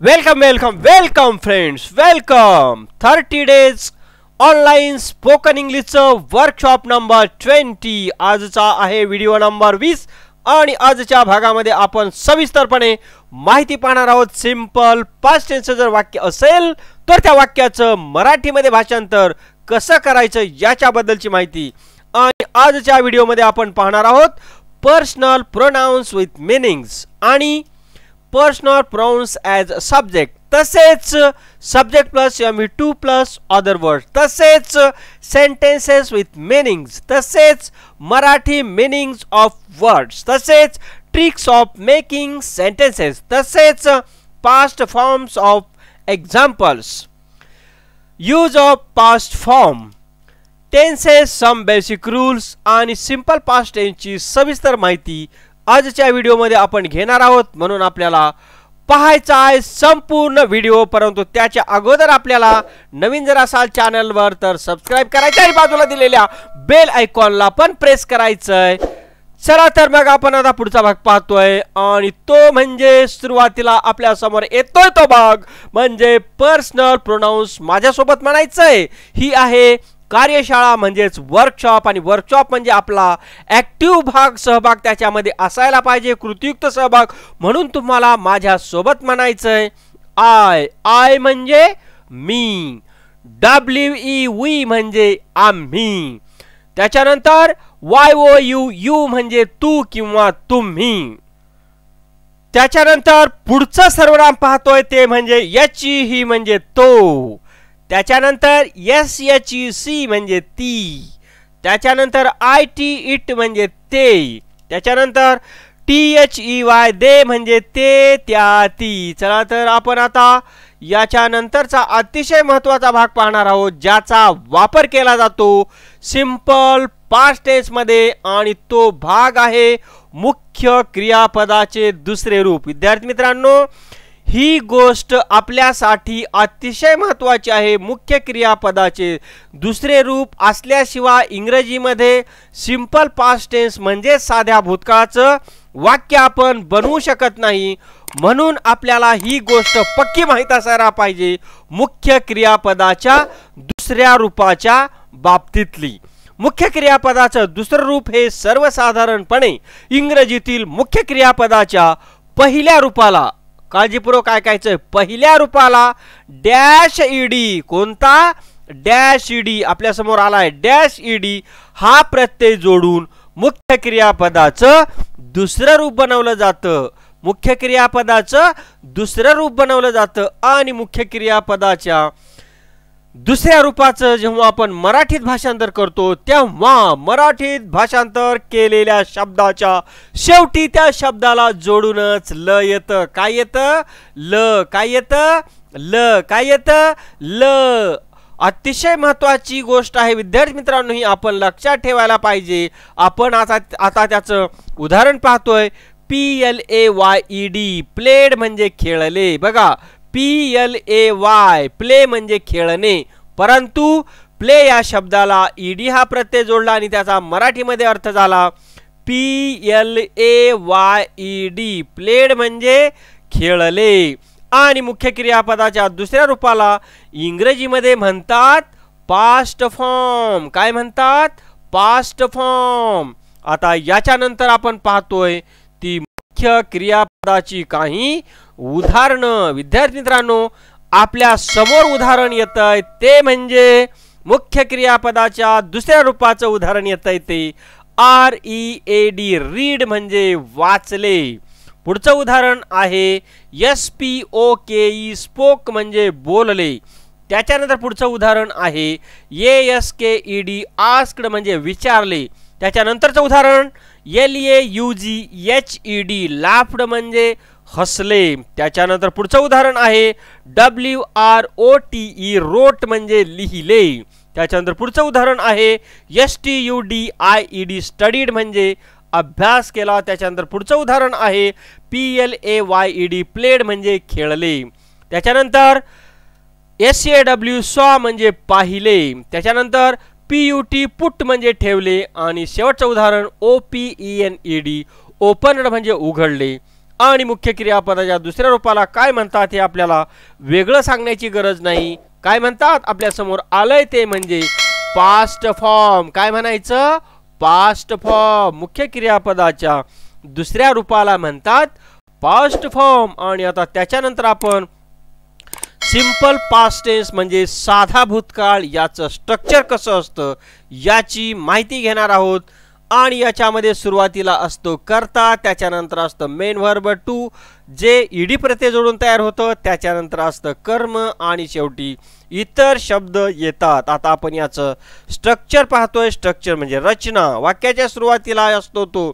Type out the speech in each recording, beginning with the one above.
Welcome welcome welcome friends welcome thirty days online spoken इंग्लिशचं workshop number twenty आजचा आहे video number वीस. आणि आजच्या भागामध्ये आपण सविस्तरपणे माहिती पाहणार आहोत. सिंपल पास्ट टेन्सचं जर वाक्य असेल तर त्या वाक्याचं मराठीमध्ये भाषांतर कसं करायचं याच्याबद्दलची माहिती. आणि आजच्या व्हिडिओमध्ये आपण पाहणार आहोत पर्सनल प्रोनाउन्स विथ मिनिंग्स आणि पर्सनल प्राउन्स ॲज सब्जेक्ट तसेच subject plus M V two plus other word तसेच सेंटेन्सेस विथ मिनिंग्स तसेच मराठी मिनिंग्स ऑफ वर्ड्स तसेच ट्रिक्स ऑफ मेकिंग सेंटेन्सेस तसेच past forms of examples use of past form tenses some basic rules आणि simple past टेन्सची सविस्तर माहिती आजच्या व्हिडिओमध्ये आपण घेणार आहोत. म्हणून आपल्याला पाहायचा आहे संपूर्ण व्हिडिओ. परंतु त्याच्या अगोदर आपल्याला नवीन जर असाल चॅनलवर तर सबस्क्राईब करायचं आणि बाजूला दिलेल्या बेल आयकॉनला पण प्रेस करायचंय. चला तर मग आपण आता पुढचा भाग पाहतोय. आणि तो म्हणजे सुरुवातीला आपल्यासमोर येतोय तो भाग. म्हणजे पर्सनल प्रोनाऊन्स माझ्यासोबत म्हणायचंय. ही आहे कार्यशाळा म्हणजेच वर्कशॉप आणि वर्कशॉप म्हणजे आपला ॲक्टिव्ह भाग सहभाग त्याच्यामध्ये असायला पाहिजे कृतियुक्त सहभाग. म्हणून तुम्हाला माझ्या सोबत म्हणायचंय आय आय म्हणजे मी. डब्ल्यू ई वी म्हणजे आम्ही. त्याच्यानंतर वाय ओ यू यू म्हणजे तू किंवा तुम्ही. त्याच्यानंतर पुढचं सर्वनाम पाहतोय ते म्हणजे याची ही म्हणजे तो. त्याच्यानंतर एस एच ई सी म्हणजे ती त्याच्यानंतर आय टी इट म्हणजे ते त्याच्यानंतर T H E Y they म्हणजे ते त्या ती. चला तर आपण आता याच्यानंतरचा अतिशय महत्त्वाचा भाग पाहणार आहोत ज्याचा वापर केला जातो सिंपल पास्ट टेन्समध्ये आणि तो भाग आहे मुख्य क्रियापदाचे दुसरे रूप. विद्यार्थी मित्रांनो ही गोष्ट आपल्यासाठी अतिशय महत्त्वाची आहे मुख्य क्रियापदाचे. दुसरे रूप असल्याशिवाय इंग्रजीमध्ये सिंपल पास्ट टेन्स म्हणजे साध्या भूतकाळाचं वाक्य आपण बनवू शकत नाही. म्हणून आपल्याला ही गोष्ट पक्की माहीत असायला पाहिजे मुख्य क्रियापदाच्या दुसऱ्या रूपाच्या बाबतीतली. मुख्य क्रियापदाचं दुसरं रूप हे सर्वसाधारणपणे इंग्रजीतील मुख्य क्रियापदाच्या पहिल्या रूपाला काळजीपूर्वक ऐकायचं पहिल्या रूपाला डॅश ईडी. कोणता? Dash E. आपल्यासमोर आलाय डॅश ईडी. हा प्रत्यय जोडून मुख्य क्रियापदाचं दुसरं रूप बनवलं जातं. मुख्य क्रियापदाचं दुसरं रूप बनवलं जातं आणि मुख्य क्रियापदाच्या दुसऱ्या रूपाचं जेव्हा आपण मराठीत भाषांतर करतो तेव्हा मराठीत भाषांतर केलेल्या शब्दाच्या शेवटी त्या शब्दाला जोडूनच ल येतं. काय येतं? ल. काय येतं? ल. काय येतं? ल. अतिशय महत्वाची गोष्ट आहे. विद्यार्थी मित्रांनो ही आपण लक्षात ठेवायला पाहिजे. आपण आता आता त्याचं उदाहरण पाहतोय. P L A Y E D. Played म्हणजे खेळले. बघा P L A Y play म्हणजे खेळणे. परंतु प्ले या शब्दाला ईडी हा प्रत्यय जोडला आणि त्याचा मराठीमध्ये अर्थ झाला P L A Y E D played म्हणजे खेळले. आणि मुख्य क्रियापदाच्या दुसऱ्या रूपाला इंग्रजीमध्ये म्हणतात पास्ट फॉर्म काय म्हणतात? पास्ट फॉर्म आता याच्यानंतर आपण पाहतोय ती मुख्य क्रियापदाची काही उदाहरणं. विद्यार्थी मित्रांनो आपल्यासमोर उदाहरण येत आहे ते म्हणजे मुख्य क्रियापदाच्या दुसऱ्या रूपाचं उदाहरण येत आहे ते. R E A D read म्हणजे वाचले. पुढचं उदाहरण आहे S P O K E spoke म्हणजे बोलले. त्याच्यानंतर पुढचं उदाहरण आहे A S K E D asked म्हणजे विचारले. त्याच्यानंतरचं उदाहरण L A U G H E D laughed म्हणजे हसले. त्याच्यानंतर पुढचं उदाहरण आहे. W R O T E wrote म्हणजे लिहिले. त्याच्यानंतर पुढचं उदाहरण आहे. S T U D I E D studied म्हणजे अभ्यास केला. त्याच्यानंतर पुढचं उदाहरण आहे. P L A Y E D played म्हणजे खेळले. त्याच्यानंतर एस ए डब्ल्यू सॉ म्हणजे पाहिले. त्याच्यानंतर पी यू टी पुट म्हणजे ठेवले. आणि शेवटचं उदाहरण O P E N E D opened म्हणजे उघडले. आणि मुख्य क्रियापदाच्या दुसऱ्या रूपाला काय म्हणतात हे आपल्याला वेगळं सांगण्याची गरज नाही. काय म्हणतात? आपल्यासमोर आलंय ते म्हणजे पास्ट फॉर्म काय म्हणायचं? पास्ट फॉर्म मुख्य क्रियापदाच्या दुसऱ्या रूपाला म्हणतात पास्ट फॉर्म आणि आता त्याच्यानंतर आपण सिंपल पास्टेन्स म्हणजे साधा भूतकाळ याचं स्ट्रक्चर कसं असतं याची माहिती घेणार आहोत. आणि याच्यामध्ये सुरुवातीला असतो करता त्याच्यानंतर असतं मेन व्हर्ब टू जे ईडी प्रत्यय जोडून तयार होतं त्याच्यानंतर असतं कर्म आणि शेवटी इतर शब्द येतात. आता आपण याचं स्ट्रक्चर पाहतोय. स्ट्रक्चर म्हणजे रचना. वाक्याच्या सुरुवातीला असतो तो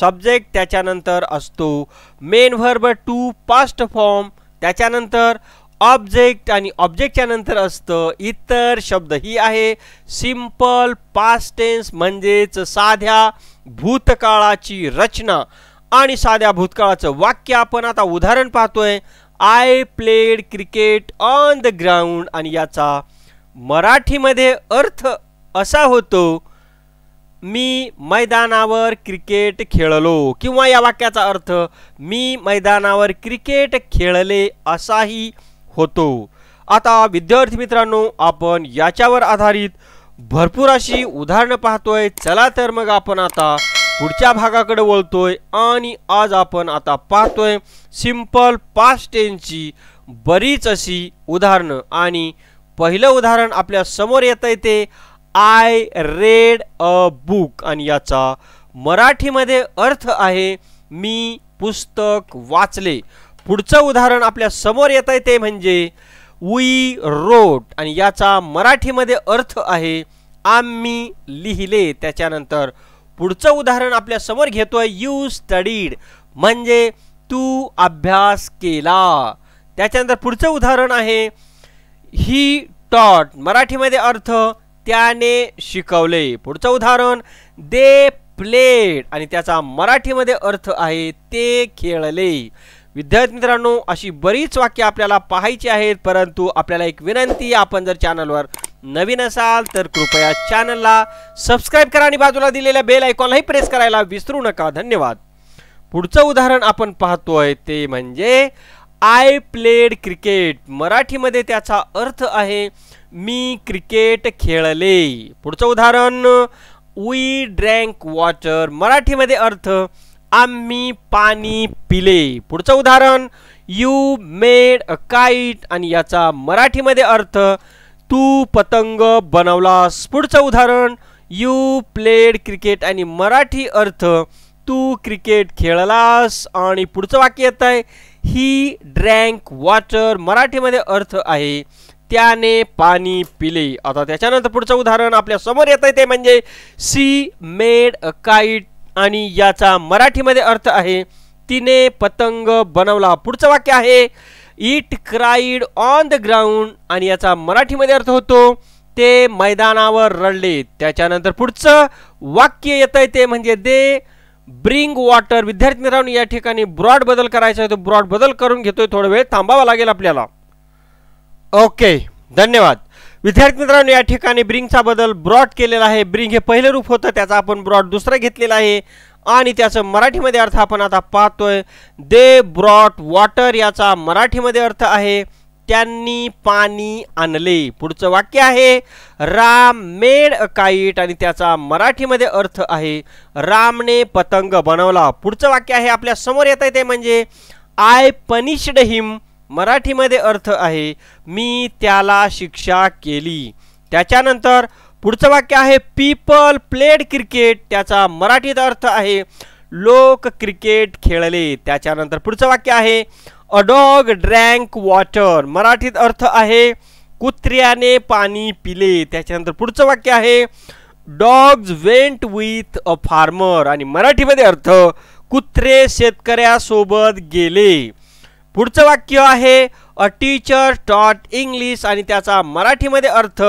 सब्जेक्ट त्याच्यानंतर असतो main verb two past form त्याच्यानंतर ऑब्जेक्ट आणि ऑब्जेक्टच्या नंतर असतं इतर शब्द. ही आहे सिंपल पास्ट टेन्स म्हणजेच साध्या भूतकाळाची रचना. आणि साध्या भूतकाळाचं वाक्य आपण आता उदाहरण पाहतोय. I played cricket on the ground आणि याचा मराठीमध्ये अर्थ असा होतो मी मैदानावर क्रिकेट खेळलो. किंवा या वाक्याचा अर्थ मी मैदानावर क्रिकेट खेळले असाही होतो. आता विद्यार्थी मित्रांनो आपण याच्यावर आधारित भरपूर अशी उदाहरणं पाहतोय. चला तर मग आपण आता पुढच्या भागाकडे वळतोय आणि आज आपण आता पाहतोय सिंपल पास्ट टेन्सची बरीच अशी उदाहरणं. आणि पहिलं उदाहरण आपल्यासमोर येत आहे ते आय रेड अ बुक आणि याचा मराठीमध्ये अर्थ आहे मी पुस्तक वाचले. पुढचं उदाहरण आपल्यासमोर येत आहे ते म्हणजे वी रोट आणि याचा मराठीमध्ये अर्थ आहे आम्ही लिहिले. त्याच्यानंतर पुढचं उदाहरण आपल्यासमोर घेतोय यू स्टडीड म्हणजे तू अभ्यास केला. त्याच्यानंतर पुढचं उदाहरण आहे ही टॉट मराठीमध्ये अर्थ त्याने शिकवले. पुढचं उदाहरण दे प्लेड आणि त्याचा मराठीमध्ये अर्थ आहे ते खेळले. विद्यार्थी मित्रांनो अशी बरीच वाक्य आपल्याला पाहायची आहेत परंतु आपल्याला एक विनंती आपण जर चॅनलवर नवीन असाल तर कृपया चॅनलला सबस्क्राईब करा आणि बाजूला दिलेल्या बेल आयकॉनलाही प्रेस करायला विसरू नका. धन्यवाद. पुढचं उदाहरण आपण पाहतोय ते म्हणजे आय प्लेड क्रिकेट मराठीमध्ये त्याचा अर्थ आहे मी क्रिकेट खेळले. पुढचं उदाहरण वी ड्रँक वॉटर मराठीमध्ये अर्थ आम्ही पाणी पिले. पुढचं उदाहरण यू मेड अ काईट आणि याचा मराठीमध्ये अर्थ तू पतंग बनवलास. पुढचं उदाहरण यू प्लेड क्रिकेट आणि मराठी अर्थ तू क्रिकेट खेळलास. आणि पुढचं वाक्य येत आहे ही ड्रँक वॉटर मराठीमध्ये अर्थ आहे त्याने पाणी पिले. आता त्याच्यानंतर पुढचं उदाहरण आपल्यासमोर येत आहे ते म्हणजे सी मेड अ काईट आणि याचा मराठीमध्ये अर्थ आहे तिने पतंग बनवला. पुढचं वाक्य आहे it cried on the ground आणि याचा मराठीमध्ये अर्थ होतो ते मैदानावर रडले. त्याच्यानंतर पुढचं वाक्य येत आहे ते म्हणजे दे ब्रिंग वॉटर विद्यार्थी मित्रांनो या ठिकाणी ब्रॉड बदल करायचा आहे तो ब्रॉड बदल करून घेतोय थोडा वेळ थांबावा लागेल आपल्याला. ओके धन्यवाद. विद्यार्थी मित्रांनो या ठिकाणी ब्रिंगचा बदल ब्रॉड केलेला आहे. ब्रिंग हे पहिले रूप होतं त्याचा आपण ब्रॉड दुसरं घेतलेलं आहे. आणि त्याचं मराठीमध्ये अर्थ आपण आता पाहतोय. दे ब्रॉट वॉटर याचा मराठीमध्ये अर्थ आहे त्यांनी पाणी आणले. पुढचं वाक्य आहे राम मेड अ काईट आणि त्याचा मराठीमध्ये अर्थ आहे रामने पतंग बनवला. पुढचं वाक्य आहे आपल्यासमोर येत आहे ते म्हणजे आय पनिश्ड हिम मराठीमध्ये अर्थ आहे मी त्याला शिक्षा केली. त्याच्यानंतर पुढचं वाक्य आहे पीपल प्लेड क्रिकेट त्याचा मराठीत अर्थ आहे लोक क्रिकेट खेळले. त्याच्यानंतर पुढचं वाक्य आहे अ डॉग ड्रँक वॉटर मराठीत अर्थ आहे कुत्र्याने पाणी पिले. त्याच्यानंतर पुढचं वाक्य आहे dogs went with a farmer आणि मराठीमध्ये अर्थ कुत्रे शेतकऱ्यासोबत गेले. पुढचं वाक्य आहे अ टीचर टॉट इंग्लिश आणि त्याचा मराठीमध्ये अर्थ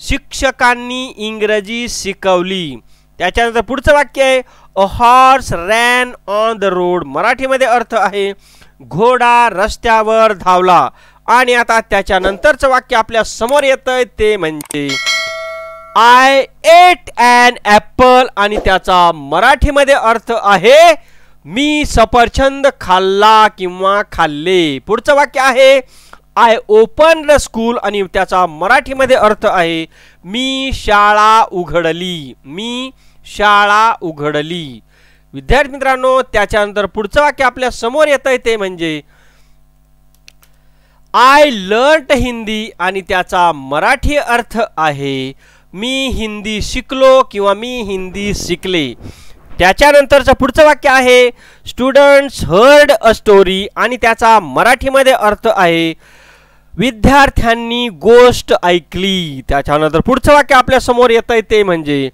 शिक्षकांनी इंग्रजी शिकवली. त्याच्यानंतर पुढचं वाक्य आहे a horse ran on the road मराठीमध्ये अर्थ आहे घोडा रस्त्यावर धावला. आणि आता त्याच्यानंतरचं वाक्य आपल्यासमोर येतंय ते म्हणजे आय एट अँड ॲपल आणि त्याचा मराठीमध्ये अर्थ आहे मी सफरचंद खाल्ला किंवा खाल्ले. पुढचं वाक्य आहे आय ओपन द स्कूल आणि त्याचा मराठीमध्ये अर्थ आहे मी शाळा उघडली. मी शाळा उघडली. विद्यार्थी मित्रांनो त्याच्यानंतर पुढचं वाक्य आपल्यासमोर येत आहे ते म्हणजे आय लर्न हिंदी आणि त्याचा मराठी अर्थ आहे मी हिंदी शिकलो किंवा मी हिंदी शिकले. त्याच्यानंतरचं पुढचं वाक्य आहे स्टुडंट्स हर्ड अ स्टोरी आणि त्याचा मराठीमध्ये अर्थ आहे विद्यार्थ्यांनी गोष्ट ऐकली. त्याच्यानंतर पुढचं वाक्य आपल्यासमोर येत आहे ते म्हणजे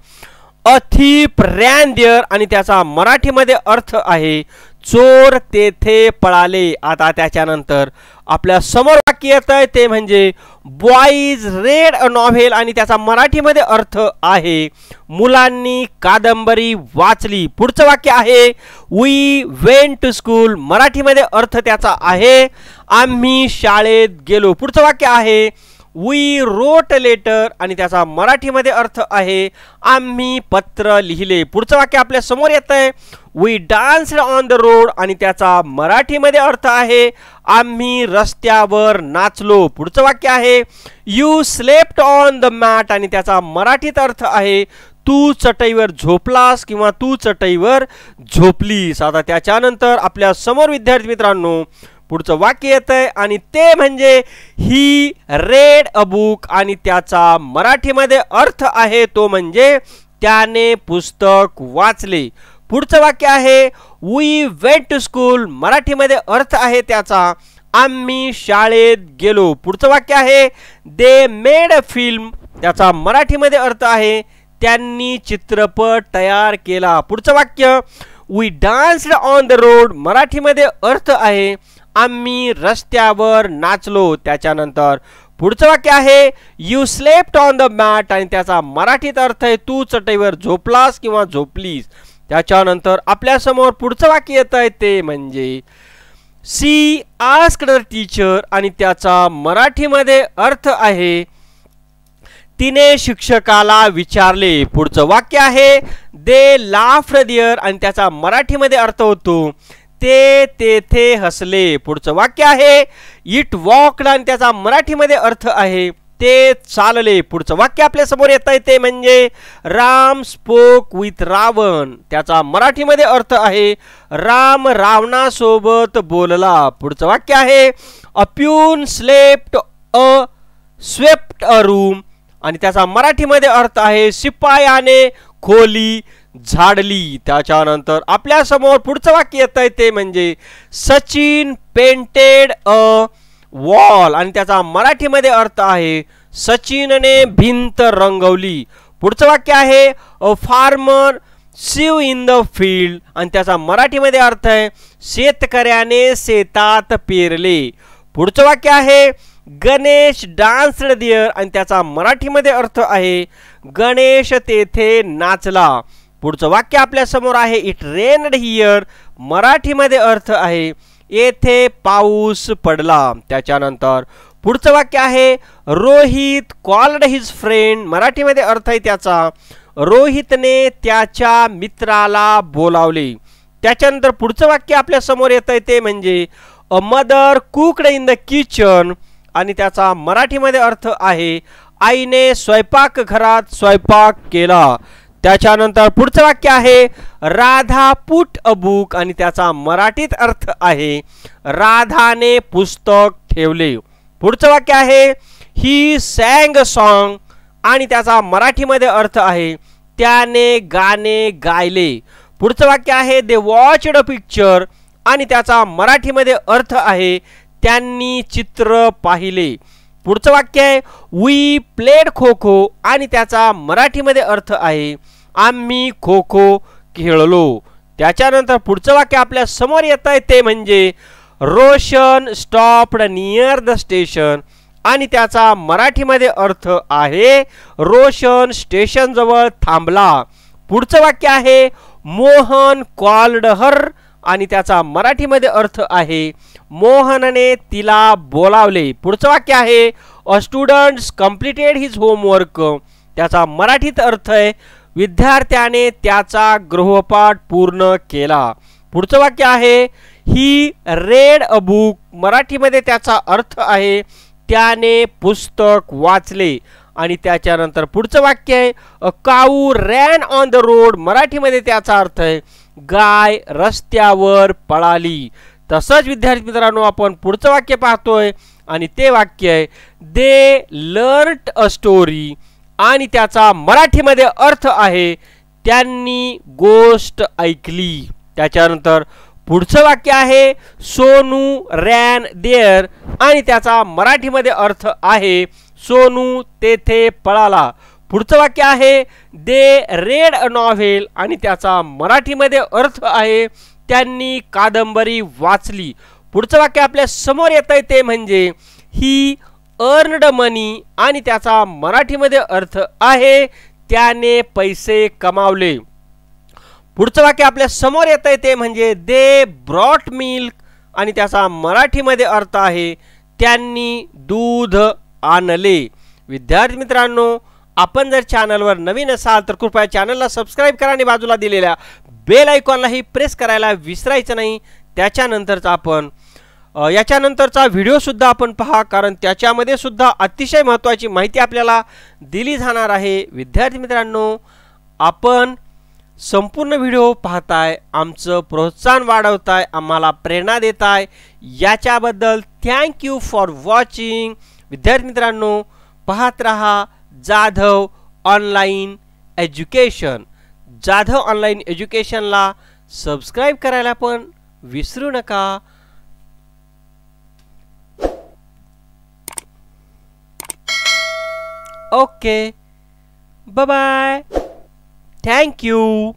अथिप रॅन आणि त्याचा मराठीमध्ये अर्थ आहे चोर तेथे पळाले. आता त्याच्यानंतर आपल्यासमोर वाक्य येत आहे ते म्हणजे बॉईज रेड अ नॉव्हेल आणि त्याचा मराठीमध्ये अर्थ आहे मुलांनी कादंबरी वाचली. पुढचं वाक्य आहे वी वेन टू स्कूल मराठीमध्ये अर्थ त्याचा आहे आम्ही शाळेत गेलो. पुढचं वाक्य आहे वी रोट लेटर आणि त्याचा मराठीमध्ये अर्थ आहे आम्ही पत्र लिहिले. पुढचं वाक्य आपल्यासमोर येत आहे. We dance on the road आणि त्याचा मराठीमध्ये अर्थ आहे आम्ही रस्त्यावर नाचलो. पुढचं वाक्य आहे you slept on the mat आणि त्याचा मराठीत अर्थ आहे तू चटईवर झोपलास किंवा तू चटईवर झोपलीस. आता त्याच्यानंतर आपल्यासमोर विद्यार्थी मित्रांनो पुढचं वाक्य येत आहे आणि ते म्हणजे ही रेड अ बुक आणि त्याचा मराठीमध्ये अर्थ आहे तो म्हणजे त्याने पुस्तक वाचले. पुढचं वाक्य आहे वी वेंट टू स्कूल मराठीमध्ये अर्थ आहे त्याचा आम्ही शाळेत गेलो. पुढचं वाक्य आहे दे मेड अ फिल्म त्याचा मराठीमध्ये अर्थ आहे त्यांनी चित्रपट तयार केला. पुढचं वाक्य we danced on the road मराठीमध्ये अर्थ आहे आम्ही रस्त्यावर नाचलो. त्याच्यानंतर पुढचं वाक्य आहे you slept on the mat आणि त्याचा मराठीत अर्थ आहे तू चटईवर झोपलास किंवा झोपलीस. त्याच्यानंतर आपल्यासमोर पुढचं वाक्य येत आहे ते म्हणजे सी आस्क द टीचर आणि त्याचा मराठीमध्ये अर्थ आहे तिने शिक्षकाला विचारले. पुढचं वाक्य आहे दे लाफ दिअर आणि त्याचा मराठीमध्ये अर्थ होतो ते तेथे हसले. पुढचं वाक्य आहे इट वॉकड आणि त्याचा मराठीमध्ये अर्थ आहे ते चालले. पुढचं वाक्य आपल्यासमोर येत आहे ते म्हणजे राम स्पोक विथ रावण. त्याचा मराठीमध्ये अर्थ आहे राम रावणासोबत बोलला. पुढचं वाक्य आहे a peon slept a swept a room आणि त्याचा मराठीमध्ये अर्थ आहे शिपायाने खोली झाडली. त्याच्यानंतर आपल्यासमोर पुढचं वाक्य येत आहे ते म्हणजे सचिन पेंटेड अ वॉल आणि त्याचा मराठीमध्ये अर्थ आहे सचिनने भिंत रंगवली. पुढचं वाक्य आहे अ फार्मर शिव इन द फील्ड आणि त्याचा मराठीमध्ये अर्थ आहे शेतकऱ्याने शेतात पेरले. पुढचं वाक्य आहे गणेश डान्स दियर आणि त्याचा मराठीमध्ये अर्थ आहे गणेश तेथे नाचला. पुढचं वाक्य आपल्यासमोर आहे. इट रेनड हियर मराठीमध्ये अर्थ आहे येथे पाऊस पडला. त्याच्यानंतर पुढचं वाक्य आहे रोहित कॉल्ड हिज फ्रेंड मराठीमध्ये अर्थ आहे त्याचा रोहितने त्याच्या मित्राला बोलावले. त्याच्यानंतर पुढचं वाक्य आपल्यासमोर येत आहे ते म्हणजे a mother cooked in the kitchen आणि त्याचा मराठीमध्ये अर्थ आहे आईने स्वयंपाक घरात स्वयंपाक केला. त्याच्यानंतर पुढचं वाक्य आहे राधा पुट अ बुक आणि त्याचा मराठीत अर्थ आहे राधाने पुस्तक ठेवले. पुढचं वाक्य आहे ही सॅंग सॉन्ग आणि त्याचा मराठीमध्ये अर्थ आहे त्याने गाणे गायले. पुढचं वाक्य आहे दे वॉचड अ पिक्चर आणि त्याचा मराठीमध्ये अर्थ आहे त्यांनी चित्र पाहिले. पुढचं वाक्य आहे वी प्लेड खो खो आणि त्याचा मराठीमध्ये अर्थ आहे आम्ही खो खो खेळलो. त्याच्यानंतर पुढचं वाक्य आपल्यासमोर येत आहे ते म्हणजे Roshan stopped near the station. आणि त्याचा मराठीमध्ये अर्थ आहे रोशन स्टेशनजवळ थांबला. पुढचं वाक्य आहे मोहन कॉल्ड हर आणि त्याचा मराठीमध्ये अर्थ आहे मोहनने तिला बोलावले. पुढचं वाक्य आहे a students completed his homework त्याचा मराठीत अर्थ आहे विद्यार्थ्याने त्याचा गृहपाठ पूर्ण केला. पुढचं वाक्य आहे ही रेड अ बुक मराठीमध्ये त्याचा अर्थ आहे त्याने पुस्तक वाचले. आणि त्याच्यानंतर पुढचं वाक्य आहे a cow ran on the road मराठीमध्ये त्याचा अर्थ आहे गाय रस्त्यावर पळाली. तसंच विद्यार्थी मित्रांनो आपण पुढचं वाक्य पाहतोय आणि ते वाक्य आहे दे लर्ट अ स्टोरी आणि त्याचा मराठीमध्ये अर्थ आहे त्यांनी गोष्ट ऐकली. त्याच्यानंतर पुढचं वाक्य आहे सोनू रॅन देअर आणि त्याचा मराठीमध्ये अर्थ आहे सोनू तेथे पळाला. पुढचं वाक्य आहे दे रेड अ नॉव्हेल आणि त्याचा मराठीमध्ये अर्थ आहे त्यांनी कादंबरी वाचली. पुढचं वाक्य आपल्यासमोर येत आहे ते म्हणजे ही अर्नड मनी आणि त्याचा मराठीमध्ये अर्थ आहे त्याने पैसे कमावले. पुढचं वाक्य आपल्यासमोर येत आहे ते म्हणजे दे ब्रॉट मिल्क आणि त्याचा मराठीमध्ये अर्थ आहे त्यांनी दूध आणले. विद्यार्थी मित्रांनो आपण जर चॅनलवर नवीन असाल तर कृपया चॅनलला सबस्क्राईब करा आणि बाजूला दिलेल्या बेल आयकॉनलाही प्रेस करायला विसरायचं नाही. त्याच्यानंतरचा आपण याच्यानंतरचा व्हिडिओसुद्धा आपण पहा कारण त्याच्यामध्ये सुद्धा अतिशय महत्त्वाची माहिती आपल्याला दिली जाणार आहे. विद्यार्थी मित्रांनो आपण संपूर्ण व्हिडिओ पाहताय आमचं प्रोत्साहन वाढवताय आम्हाला प्रेरणा देताय. याच्याबद्दल थँक्यू फॉर वॉचिंग विद्यार्थी मित्रांनो पाहत रहा Jadhav online education Jadhav online एज्युकेशनला subscribe करायला पण विसरू नका. Okay bye thank you